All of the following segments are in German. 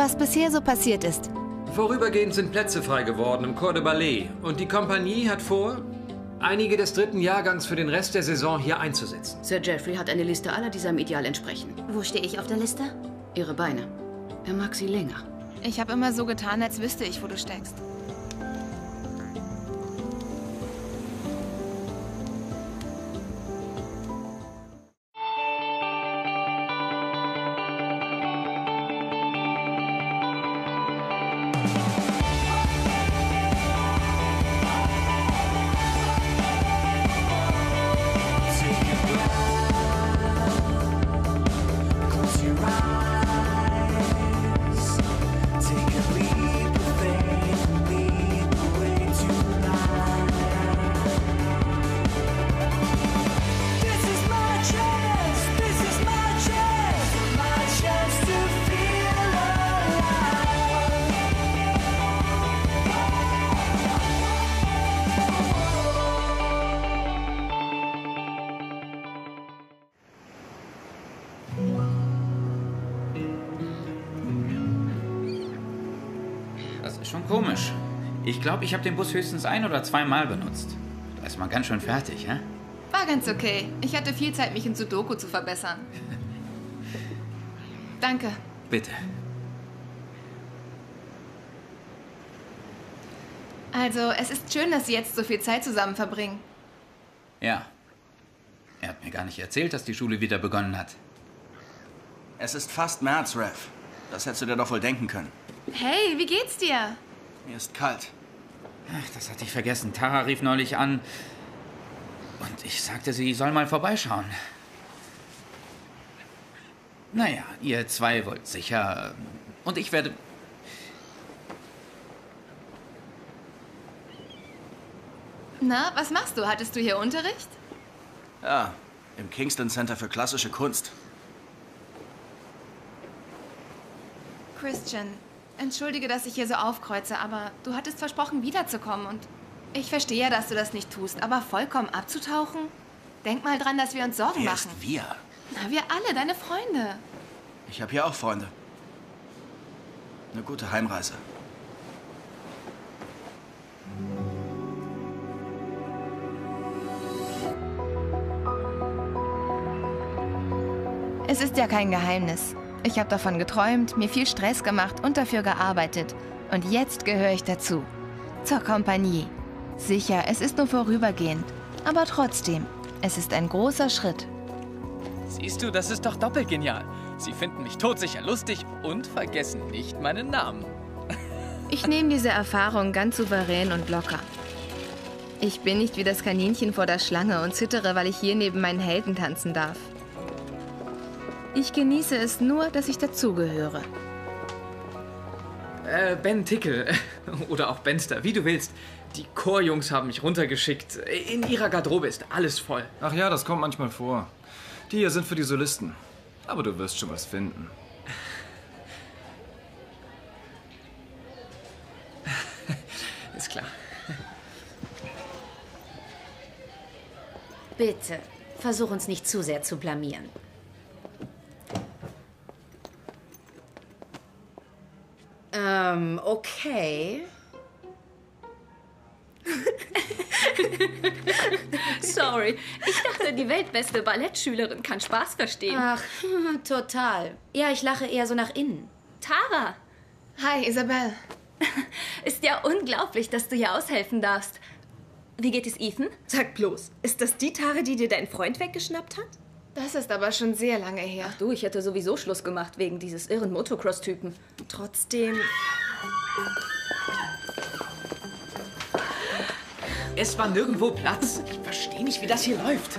was bisher so passiert ist. Vorübergehend sind Plätze frei geworden im Corps de Ballet und die Kompanie hat vor, einige des dritten Jahrgangs für den Rest der Saison hier einzusetzen. Sir Jeffrey hat eine Liste aller, die seinem Ideal entsprechen. Wo stehe ich auf der Liste? Ihre Beine. Er mag sie länger. Ich habe immer so getan, als wüsste ich, wo du steckst. Ich glaube, ich habe den Bus höchstens ein oder zweimal benutzt. Da ist man ganz schön fertig, hä? War ganz okay. Ich hatte viel Zeit, mich in Sudoku zu verbessern. Danke. Bitte. Also, es ist schön, dass Sie jetzt so viel Zeit zusammen verbringen. Ja. Er hat mir gar nicht erzählt, dass die Schule wieder begonnen hat. Es ist fast März, Rev. Das hättest du dir doch wohl denken können. Hey, wie geht's dir? Mir ist kalt. Ach, das hatte ich vergessen. Tara rief neulich an. Und ich sagte, sie soll mal vorbeischauen. Naja, ihr zwei wollt sicher. Und ich werde. Na, was machst du? Hattest du hier Unterricht? Ja, im Kingston Center für klassische Kunst. Christian, entschuldige, dass ich hier so aufkreuze, aber du hattest versprochen, wiederzukommen und ich verstehe dass du das nicht tust, aber vollkommen abzutauchen? Denk mal dran, dass wir uns Sorgen Wer machen. ist wir? Na, wir alle, deine Freunde. Ich habe hier auch Freunde. Eine gute Heimreise. Es ist ja kein Geheimnis. Ich habe davon geträumt, mir viel Stress gemacht und dafür gearbeitet. Und jetzt gehöre ich dazu. Zur Kompanie. Sicher, es ist nur vorübergehend. Aber trotzdem, es ist ein großer Schritt. Siehst du, das ist doch doppelt genial. Sie finden mich todsicher lustig und vergessen nicht meinen Namen. Ich nehme diese Erfahrung ganz souverän und locker. Ich bin nicht wie das Kaninchen vor der Schlange und zittere, weil ich hier neben meinen Helden tanzen darf. Ich genieße es nur, dass ich dazugehöre. Äh, Ben Tickel. Oder auch Benster, wie du willst. Die Chorjungs haben mich runtergeschickt. In ihrer Garderobe ist alles voll. Ach ja, das kommt manchmal vor. Die hier sind für die Solisten. Aber du wirst schon was finden. Ist klar. Bitte, versuch uns nicht zu sehr zu blamieren. Ähm, okay. Sorry, ich dachte, die weltbeste Ballettschülerin kann Spaß verstehen. Ach, total. Ja, ich lache eher so nach innen. Tara, Hi, Isabel. ist ja unglaublich, dass du hier aushelfen darfst. Wie geht es Ethan? Sag bloß, ist das die Tare, die dir dein Freund weggeschnappt hat? Das ist aber schon sehr lange her. Ach du, ich hätte sowieso Schluss gemacht wegen dieses irren Motocross-Typen. Trotzdem. Es war nirgendwo Platz. Ich verstehe nicht, wie das hier läuft.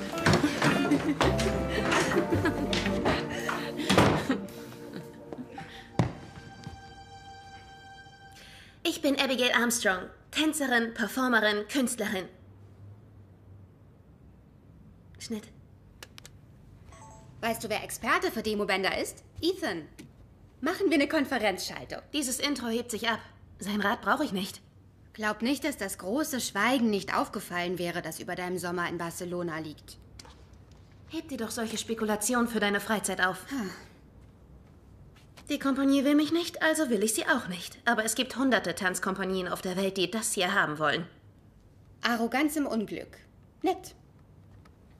Ich bin Abigail Armstrong. Tänzerin, Performerin, Künstlerin. Schnitt. Weißt du, wer Experte für Demobänder ist? Ethan. Machen wir eine Konferenzschaltung. Dieses Intro hebt sich ab. Sein Rat brauche ich nicht. Glaub nicht, dass das große Schweigen nicht aufgefallen wäre, das über deinem Sommer in Barcelona liegt. Heb dir doch solche Spekulationen für deine Freizeit auf. Die Kompanie will mich nicht, also will ich sie auch nicht. Aber es gibt hunderte Tanzkompanien auf der Welt, die das hier haben wollen. Arroganz im Unglück. Nett.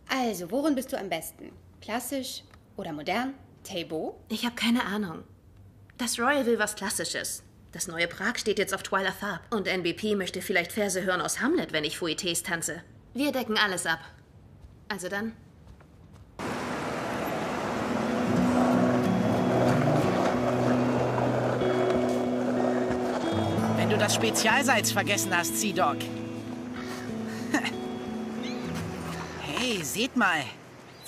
Also, worin bist du am besten? Klassisch oder modern? Table? Ich habe keine Ahnung. Das Royal will was Klassisches. Das neue Prag steht jetzt auf Twyla Farb. Und NBP möchte vielleicht Verse hören aus Hamlet, wenn ich Fouettes tanze. Wir decken alles ab. Also dann. Wenn du das Spezialsalz vergessen hast, Sea Dog. Hey, seht mal.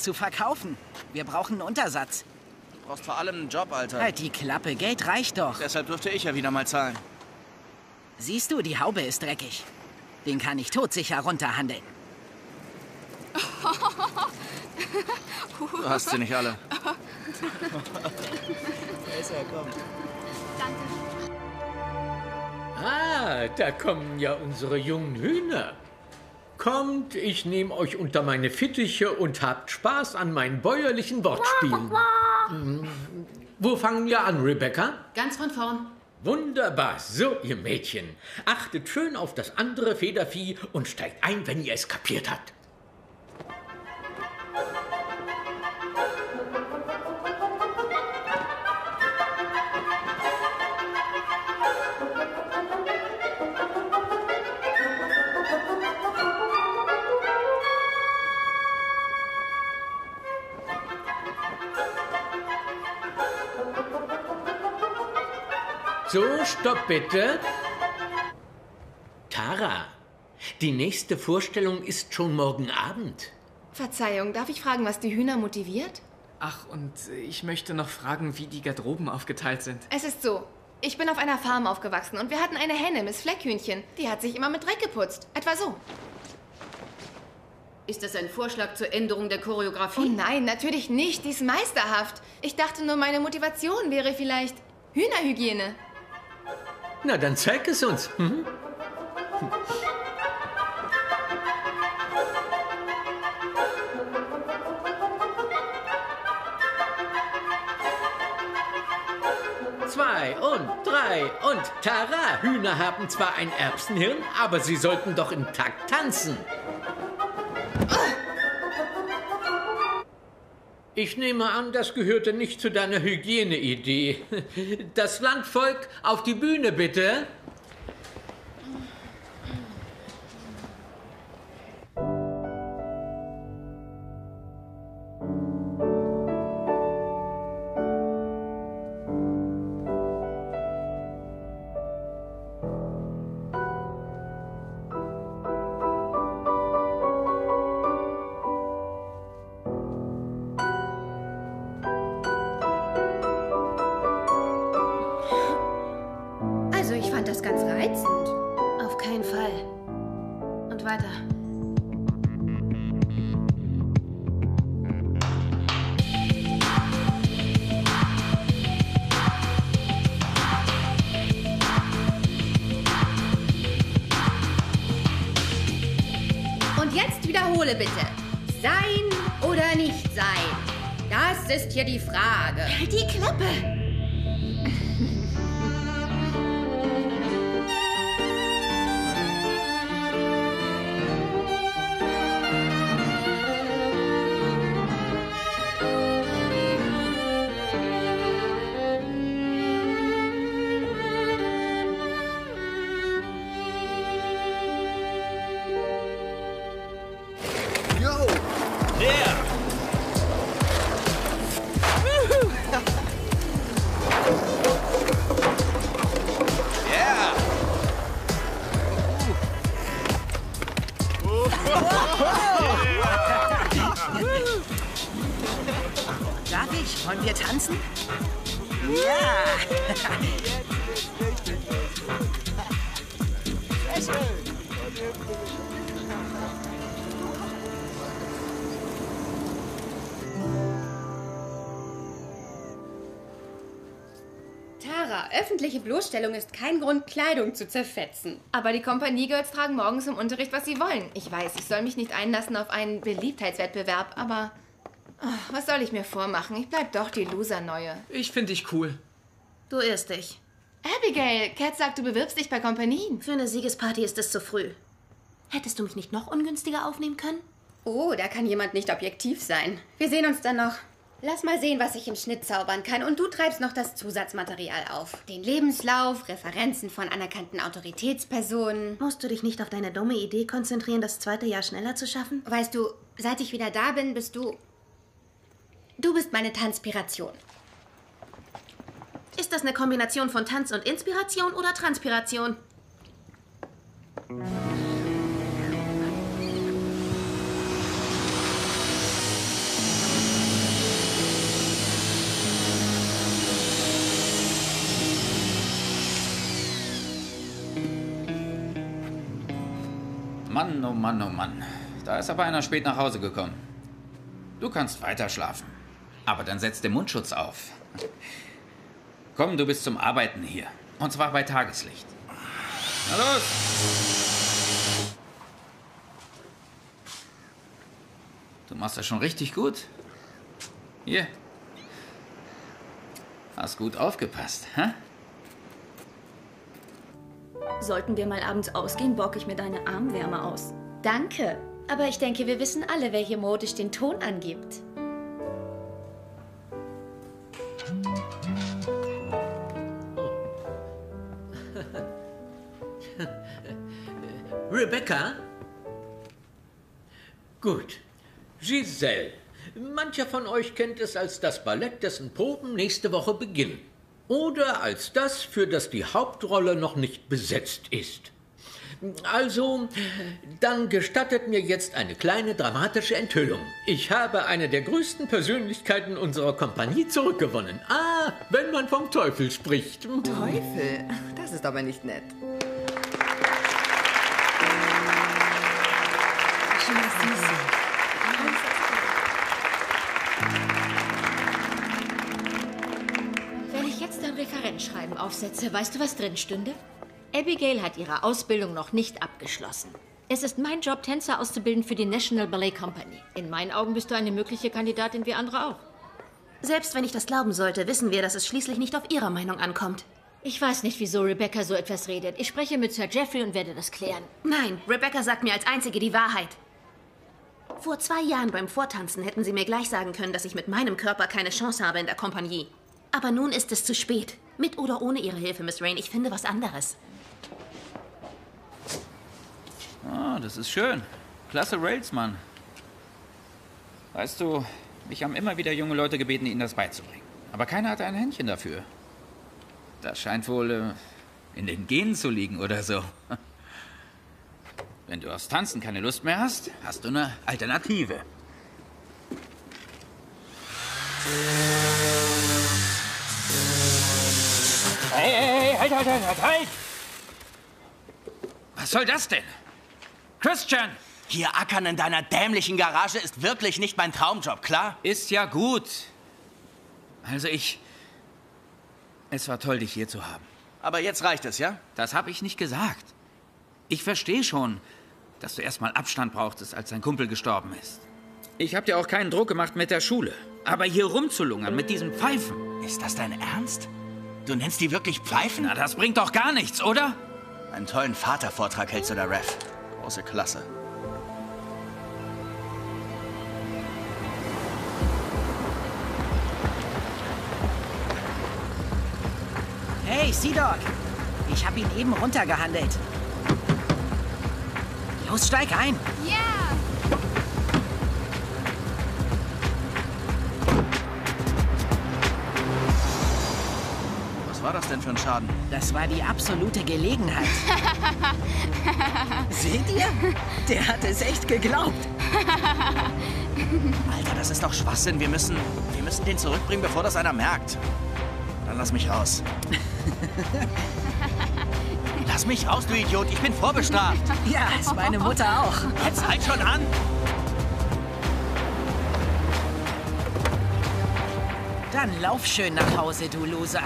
Zu verkaufen. Wir brauchen einen Untersatz. Du brauchst vor allem einen Job, Alter. Halt die Klappe, Geld reicht doch. Deshalb durfte ich ja wieder mal zahlen. Siehst du, die Haube ist dreckig. Den kann ich todsicher runterhandeln. Du hast sie nicht alle. Ah, da kommen ja unsere jungen Hühner. Kommt, ich nehme euch unter meine Fittiche und habt Spaß an meinen bäuerlichen Wortspielen. Hm, Wo fangen wir an, Rebecca? Ganz von vorn. Wunderbar. So, ihr Mädchen. Achtet schön auf das andere Federvieh und steigt ein, wenn ihr es kapiert habt. So, stopp bitte. Tara, die nächste Vorstellung ist schon morgen Abend. Verzeihung, darf ich fragen, was die Hühner motiviert? Ach, und ich möchte noch fragen, wie die Garderoben aufgeteilt sind. Es ist so. Ich bin auf einer Farm aufgewachsen und wir hatten eine Henne, Miss Fleckhühnchen. Die hat sich immer mit Dreck geputzt. Etwa so. Ist das ein Vorschlag zur Änderung der Choreografie? Oh nein, natürlich nicht. Die ist meisterhaft. Ich dachte nur, meine Motivation wäre vielleicht Hühnerhygiene. Na, dann zeig es uns. Mhm. Zwei und drei und Tara. Hühner haben zwar ein Erbsenhirn, aber sie sollten doch im Takt tanzen. Ich nehme an, das gehörte nicht zu deiner Hygieneidee. Das Landvolk auf die Bühne bitte. Hier die Frage. Bloßstellung ist kein Grund, Kleidung zu zerfetzen. Aber die Kompaniegirls tragen morgens im Unterricht, was sie wollen. Ich weiß, ich soll mich nicht einlassen auf einen Beliebtheitswettbewerb, aber... ah, was soll ich mir vormachen? Ich bleib doch die Loser-Neue. Ich finde dich cool. Du irrst dich. Abigail, Cat sagt, du bewirbst dich bei Kompanien. Für eine Siegesparty ist es zu früh. Hättest du mich nicht noch ungünstiger aufnehmen können? Oh, da kann jemand nicht objektiv sein. Wir sehen uns dann noch. Lass mal sehen, was ich im Schnitt zaubern kann. Und du treibst noch das Zusatzmaterial auf. Den Lebenslauf, Referenzen von anerkannten Autoritätspersonen. Musst du dich nicht auf deine dumme Idee konzentrieren, das zweite Jahr schneller zu schaffen? Weißt du, seit ich wieder da bin, bist du. Du bist meine Tanzpiration. Ist das eine Kombination von Tanz und Inspiration oder Transpiration? Mann, oh Mann, oh Mann. Da ist aber einer spät nach Hause gekommen. Du kannst weiter schlafen. Aber dann setz den Mundschutz auf. Komm, du bist zum Arbeiten hier. Und zwar bei Tageslicht. Na los! Du machst das schon richtig gut. Hier. Hast gut aufgepasst, hä? Sollten wir mal abends ausgehen, bock ich mir deine Armwärme aus. Danke. Aber ich denke, wir wissen alle, wer hier modisch den Ton angibt. Rebecca? Gut. Giselle. Mancher von euch kennt es als das Ballett, dessen Proben nächste Woche beginnen. Oder als das, für das die Hauptrolle noch nicht besetzt ist. Also, dann gestattet mir jetzt eine kleine dramatische Enthüllung. Ich habe eine der größten Persönlichkeiten unserer Kompanie zurückgewonnen. Ah, wenn man vom Teufel spricht. Teufel? Das ist aber nicht nett. Aufsetze, weißt du, was drin stünde? Abigail hat ihre Ausbildung noch nicht abgeschlossen. Es ist mein Job, Tänzer auszubilden für die National Ballet Company. In meinen Augen bist du eine mögliche Kandidatin wie andere auch. Selbst wenn ich das glauben sollte, wissen wir, dass es schließlich nicht auf ihre Meinung ankommt. Ich weiß nicht, wieso Rebecca so etwas redet. Ich spreche mit Sir Jeffrey und werde das klären. Nein, Rebecca sagt mir als Einzige die Wahrheit. Vor zwei Jahren beim Vortanzen hätten sie mir gleich sagen können, dass ich mit meinem Körper keine Chance habe in der Kompanie. Aber nun ist es zu spät. Mit oder ohne Ihre Hilfe, Miss Rain. Ich finde was anderes. Ah, das ist schön. Klasse Rails, Mann. Weißt du, mich haben immer wieder junge Leute gebeten, ihnen das beizubringen. Aber keiner hatte ein Händchen dafür. Das scheint wohl äh, in den Genen zu liegen oder so. Wenn du aufs Tanzen keine Lust mehr hast, hast du eine Alternative. Hey, hey, hey, halt, halt, halt, halt, halt! Was soll das denn? Christian! Hier ackern in deiner dämlichen Garage ist wirklich nicht mein Traumjob, klar? Ist ja gut. Also ich... Es war toll, dich hier zu haben. Aber jetzt reicht es, ja? Das habe ich nicht gesagt. Ich verstehe schon, dass du erstmal Abstand brauchtest, als dein Kumpel gestorben ist. Ich habe dir auch keinen Druck gemacht mit der Schule. Aber hier rumzulungern mit diesen Pfeifen. Ist das dein Ernst? Du nennst die wirklich Pfeifen? Na, das bringt doch gar nichts, oder? Einen tollen Vatervortrag hältst du da, Ref. Große Klasse. Hey, Sea Dog. Ich habe ihn eben runtergehandelt. Los, steig ein. Ja! Was war das denn für ein Schaden? Das war die absolute Gelegenheit. Seht ihr? Der hat es echt geglaubt. Alter, das ist doch Schwachsinn. Wir müssen, wir müssen den zurückbringen, bevor das einer merkt. Dann lass mich raus. Lass mich raus, du Idiot. Ich bin vorbestraft. Ja, ist meine Mutter auch. Jetzt halt schon an. Dann lauf schön nach Hause, du Loser.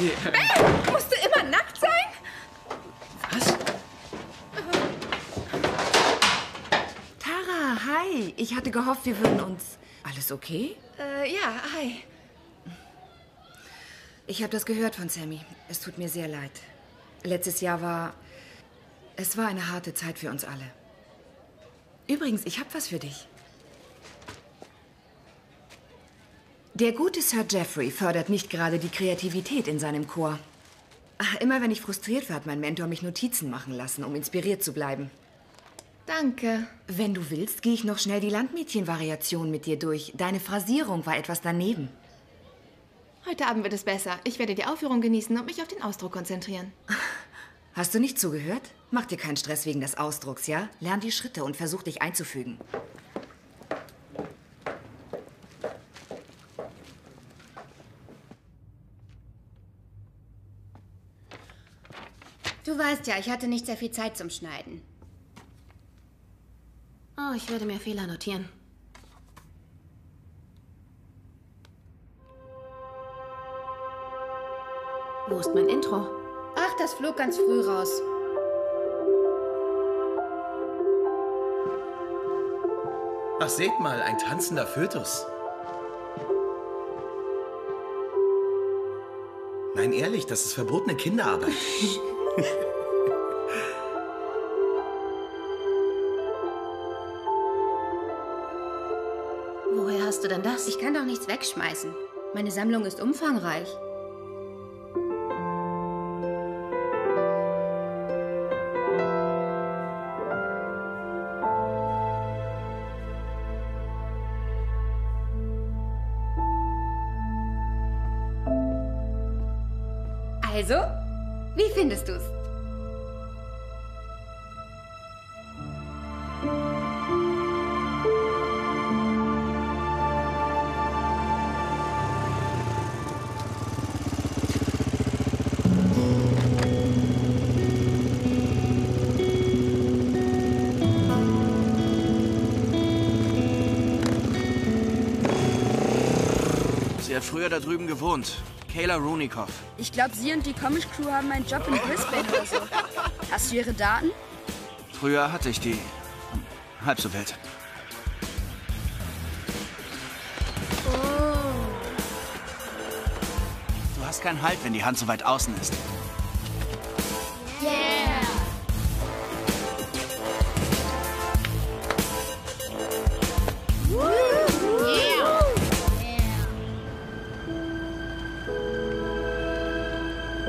Hey! Musst du immer nackt sein? Was? Tara, hi. Ich hatte gehofft, wir würden uns. Alles okay? Äh, ja, hi. Ich habe das gehört von Sammy. Es tut mir sehr leid. Letztes Jahr war. Es war eine harte Zeit für uns alle. Übrigens, ich habe was für dich. Der gute Sir Geoffrey fördert nicht gerade die Kreativität in seinem Chor. Ach, immer wenn ich frustriert war, hat mein Mentor mich Notizen machen lassen, um inspiriert zu bleiben. Danke. Wenn du willst, gehe ich noch schnell die Landmädchen-Variation mit dir durch. Deine Phrasierung war etwas daneben. Heute Abend wird es besser. Ich werde die Aufführung genießen und mich auf den Ausdruck konzentrieren. Hast du nicht zugehört? Mach dir keinen Stress wegen des Ausdrucks, ja? Lern die Schritte und versuch dich einzufügen. Du weißt ja, ich hatte nicht sehr viel Zeit zum Schneiden. Oh, ich werde mir Fehler notieren. Wo ist mein Intro? Ach, das flog ganz früh raus. Ach, seht mal, ein tanzender Fötus. Nein, ehrlich, das ist verbotene Kinderarbeit. Woher hast du denn das? Ich kann doch nichts wegschmeißen. Meine Sammlung ist umfangreich. Also, wie findest du's? Sie hat früher da drüben gewohnt. Kayla Runikoff. Ich glaube, sie und die Comic Crew haben einen Job in Brisbane oder so. Hast du ihre Daten? Früher hatte ich die. Halb so wild. Du hast keinen Halt, wenn die Hand so weit außen ist.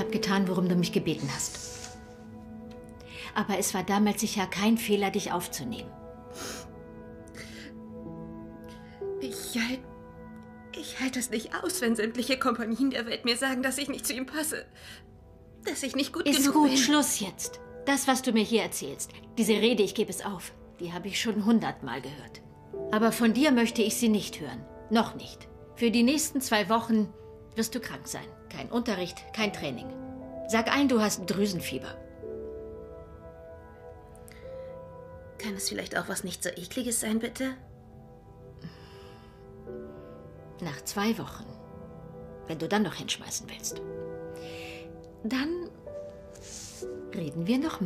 habe getan, worum du mich gebeten hast. Aber es war damals sicher kein Fehler, dich aufzunehmen. Ich halt. Ich halte es nicht aus, wenn sämtliche Kompanien der Welt mir sagen, dass ich nicht zu ihm passe. Dass ich nicht gut Ist genug gut, bin. Schluss jetzt. Das, was du mir hier erzählst, diese Rede, ich gebe es auf, die habe ich schon hundertmal gehört. Aber von dir möchte ich sie nicht hören. Noch nicht. Für die nächsten zwei Wochen wirst du krank sein. Kein Unterricht, kein Training. Sag ein, du hast Drüsenfieber. Kann es vielleicht auch was nicht so ekliges sein, bitte? Nach zwei Wochen. Wenn du dann noch hinschmeißen willst. Dann reden wir noch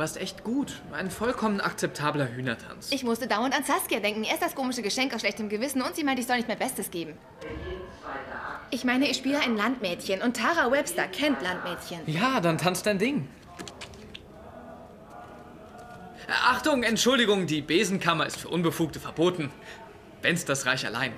warst echt gut. Ein vollkommen akzeptabler Hühnertanz. Ich musste dauernd an Saskia denken. Erst das komische Geschenk aus schlechtem Gewissen und sie meinte, ich soll nicht mein Bestes geben. Ich meine, ich spiele ein Landmädchen und Tara Webster kennt Landmädchen. Ja, dann tanzt dein Ding. Achtung, Entschuldigung, die Besenkammer ist für Unbefugte verboten. Wenn's das Reich allein.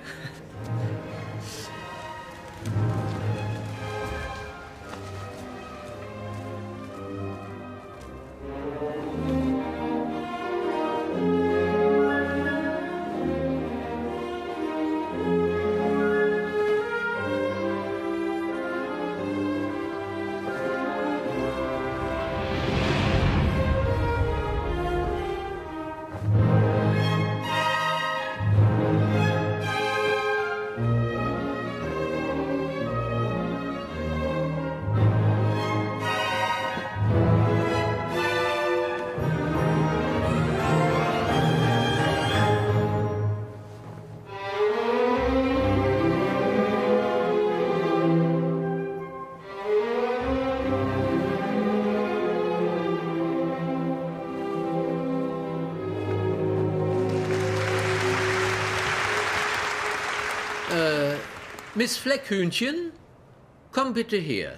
Miss Fleckhühnchen, komm bitte her.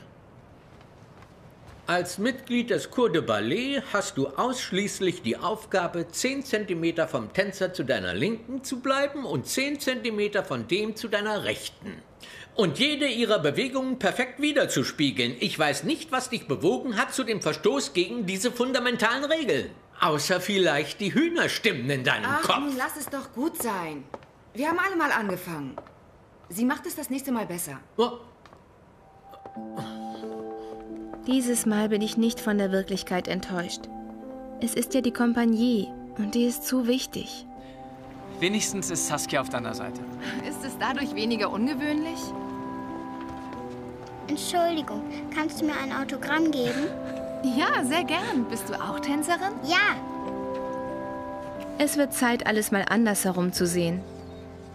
Als Mitglied des Cours de Ballet hast du ausschließlich die Aufgabe, 10 cm vom Tänzer zu deiner Linken zu bleiben und 10 cm von dem zu deiner Rechten. Und jede ihrer Bewegungen perfekt wiederzuspiegeln. Ich weiß nicht, was dich bewogen hat zu dem Verstoß gegen diese fundamentalen Regeln. Außer vielleicht die Hühnerstimmen in deinem Ach, Kopf. nun lass es doch gut sein. Wir haben alle mal angefangen. Sie macht es das nächste Mal besser. Dieses Mal bin ich nicht von der Wirklichkeit enttäuscht. Es ist ja die Kompanie und die ist zu wichtig. Wenigstens ist Saskia auf deiner Seite. Ist es dadurch weniger ungewöhnlich? Entschuldigung, kannst du mir ein Autogramm geben? Ja, sehr gern. Bist du auch Tänzerin? Ja. Es wird Zeit, alles mal andersherum zu sehen.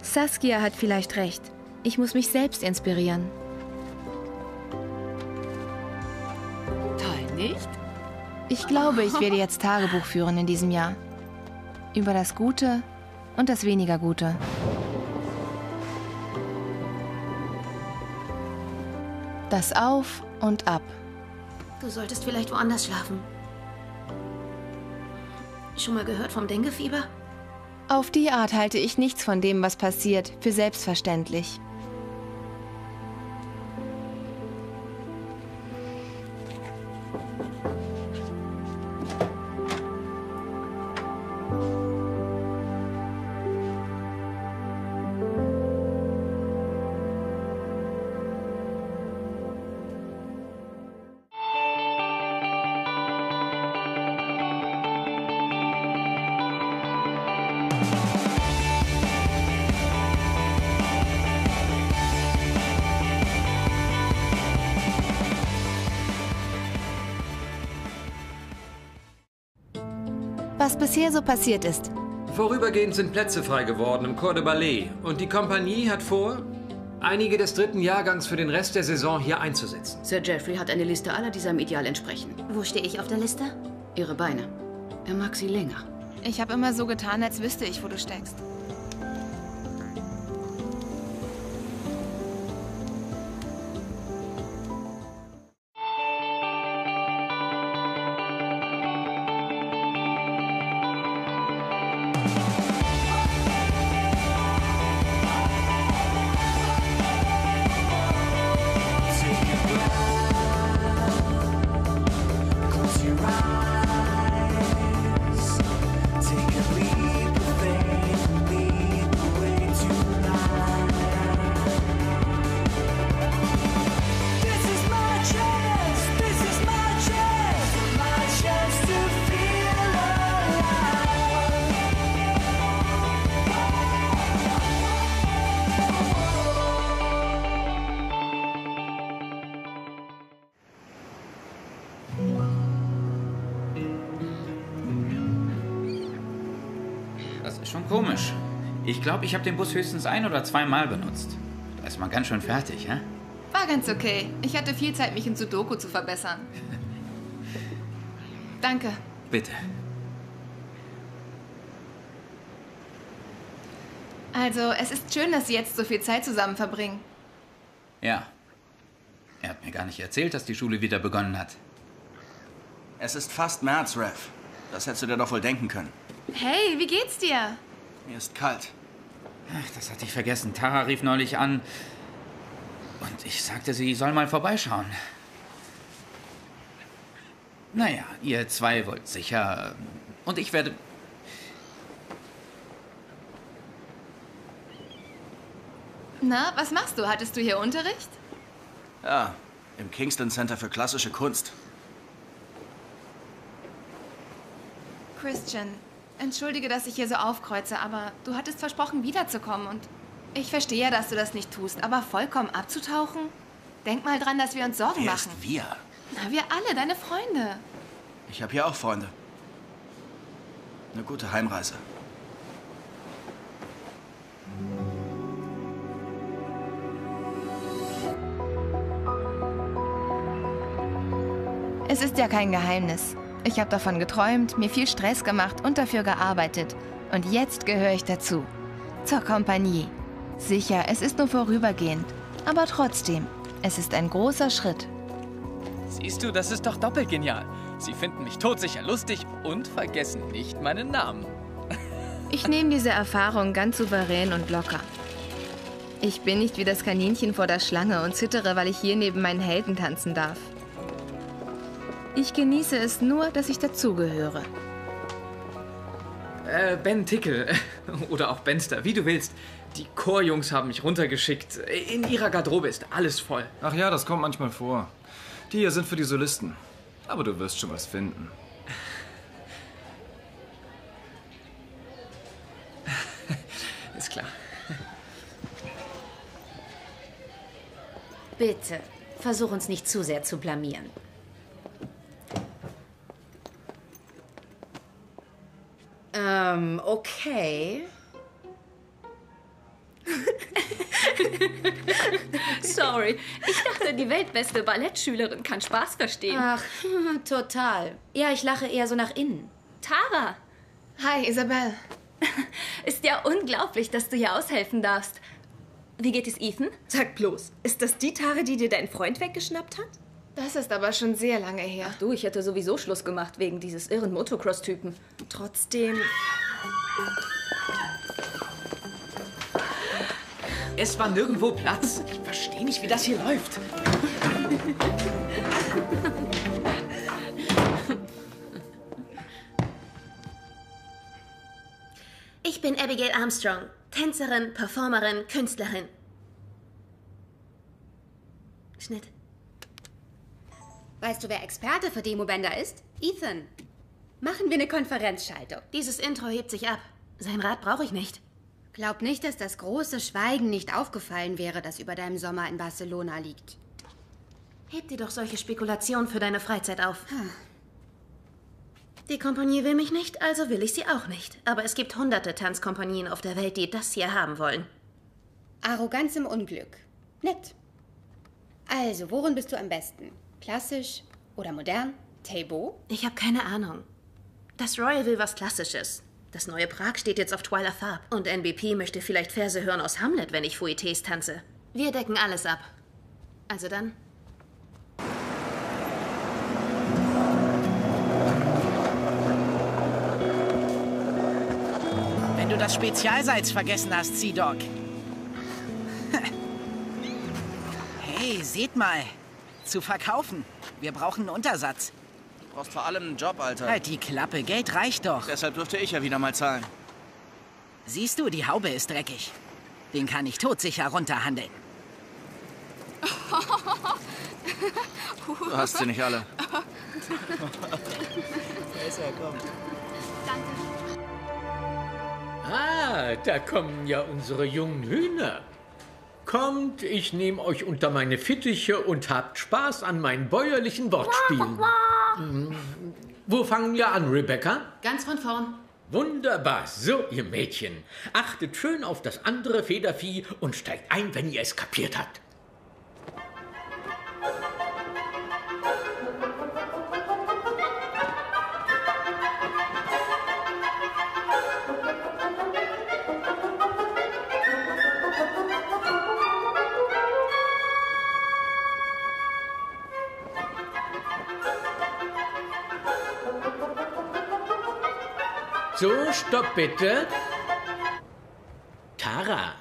Saskia hat vielleicht recht. Ich muss mich selbst inspirieren. Toll, nicht? Ich glaube, ich werde jetzt Tagebuch führen in diesem Jahr. Über das Gute und das weniger Gute. Das Auf und Ab. Du solltest vielleicht woanders schlafen. Schon mal gehört vom Denkefieber? Auf die Art halte ich nichts von dem, was passiert, für selbstverständlich. Bisher so passiert ist. Vorübergehend sind Plätze frei geworden im Corps de Ballet und die Kompanie hat vor, einige des dritten Jahrgangs für den Rest der Saison hier einzusetzen. Sir Jeffrey hat eine Liste aller, die seinem Ideal entsprechen. Wo stehe ich auf der Liste? Ihre Beine. Er mag sie länger. Ich habe immer so getan, als wüsste ich, wo du steckst. Ich glaube, ich habe den Bus höchstens ein oder zweimal benutzt. Da ist man ganz schön fertig, hä? War ganz okay. Ich hatte viel Zeit, mich in Sudoku zu verbessern. Danke. Bitte. Also, es ist schön, dass Sie jetzt so viel Zeit zusammen verbringen. Ja. Er hat mir gar nicht erzählt, dass die Schule wieder begonnen hat. Es ist fast März, Rev. Das hättest du dir doch wohl denken können. Hey, wie geht's dir? Mir ist kalt. Ach, das hatte ich vergessen. Tara rief neulich an. Und ich sagte, sie soll mal vorbeischauen. Naja, ihr zwei wollt sicher. Und ich werde. Na, was machst du? Hattest du hier Unterricht? Ja, im Kingston Center für klassische Kunst. Christian, entschuldige, dass ich hier so aufkreuze, aber du hattest versprochen, wiederzukommen und ich verstehe dass du das nicht tust, aber vollkommen abzutauchen? Denk mal dran, dass wir uns Sorgen Wer machen. ist wir? Na, wir alle, deine Freunde. Ich habe hier auch Freunde. Eine gute Heimreise. Es ist ja kein Geheimnis. Ich habe davon geträumt, mir viel Stress gemacht und dafür gearbeitet. Und jetzt gehöre ich dazu. Zur Kompanie. Sicher, es ist nur vorübergehend. Aber trotzdem, es ist ein großer Schritt. Siehst du, das ist doch doppelt genial. Sie finden mich todsicher lustig und vergessen nicht meinen Namen. Ich nehme diese Erfahrung ganz souverän und locker. Ich bin nicht wie das Kaninchen vor der Schlange und zittere, weil ich hier neben meinen Helden tanzen darf. Ich genieße es nur, dass ich dazugehöre. Äh, Ben Tickel. Oder auch Benster, wie du willst. Die Chorjungs haben mich runtergeschickt. In ihrer Garderobe ist alles voll. Ach ja, das kommt manchmal vor. Die hier sind für die Solisten. Aber du wirst schon was finden. Ist klar. Bitte, versuch uns nicht zu sehr zu blamieren. Ähm, okay. Sorry, ich dachte, die weltbeste Ballettschülerin kann Spaß verstehen. Ach, total. Ja, ich lache eher so nach innen. Tara! Hi, Isabel. Ist ja unglaublich, dass du hier aushelfen darfst. Wie geht es Ethan? Sag bloß, ist das die Tare, die dir dein Freund weggeschnappt hat? Das ist aber schon sehr lange her. Ach du, ich hätte sowieso Schluss gemacht wegen dieses irren Motocross-Typen. Trotzdem. Es war nirgendwo Platz. Ich verstehe nicht, wie das hier läuft. Ich bin Abigail Armstrong, Tänzerin, Performerin, Künstlerin. Schnitt. Weißt du, wer Experte für Demobänder ist? Ethan. Machen wir eine Konferenzschaltung. Dieses Intro hebt sich ab. Sein Rat brauche ich nicht. Glaub nicht, dass das große Schweigen nicht aufgefallen wäre, das über deinem Sommer in Barcelona liegt. Heb dir doch solche Spekulationen für deine Freizeit auf. Die Kompanie will mich nicht, also will ich sie auch nicht. Aber es gibt hunderte Tanzkompanien auf der Welt, die das hier haben wollen. Arroganz im Unglück. Nett. Also, worin bist du am besten? Klassisch oder modern? Table? Ich habe keine Ahnung. Das Royal will was Klassisches. Das neue Prag steht jetzt auf Twyla Farb. Und NBP möchte vielleicht Verse hören aus Hamlet, wenn ich Fouettés tanze. Wir decken alles ab. Also dann. Wenn du das Spezialsalz vergessen hast, Sea Dog. Hey, seht mal. Zu verkaufen. Wir brauchen einen Untersatz. Du brauchst vor allem einen Job, Alter. Halt die Klappe, Geld reicht doch. Deshalb durfte ich ja wieder mal zahlen. Siehst du, die Haube ist dreckig. Den kann ich todsicher runterhandeln. Du hast sie nicht alle. Ah, da kommen ja unsere jungen Hühner. Kommt, ich nehme euch unter meine Fittiche und habt Spaß an meinen bäuerlichen Wortspielen. Hm, Wo fangen wir an, Rebecca? Ganz von vorn. Wunderbar. So, ihr Mädchen. Achtet schön auf das andere Federvieh und steigt ein, wenn ihr es kapiert habt. Stopp bitte. Tara,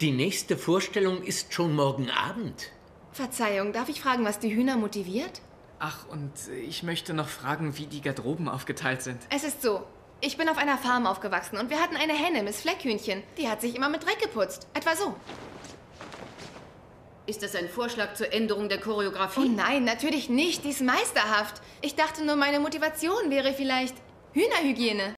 die nächste Vorstellung ist schon morgen Abend. Verzeihung, darf ich fragen, was die Hühner motiviert? Ach, und ich möchte noch fragen, wie die Garderoben aufgeteilt sind. Es ist so. Ich bin auf einer Farm aufgewachsen und wir hatten eine Henne, Miss Fleckhühnchen. Die hat sich immer mit Dreck geputzt. Etwa so. Ist das ein Vorschlag zur Änderung der Choreografie? Oh nein, natürlich nicht. Die ist meisterhaft. Ich dachte nur, meine Motivation wäre vielleicht Hühnerhygiene.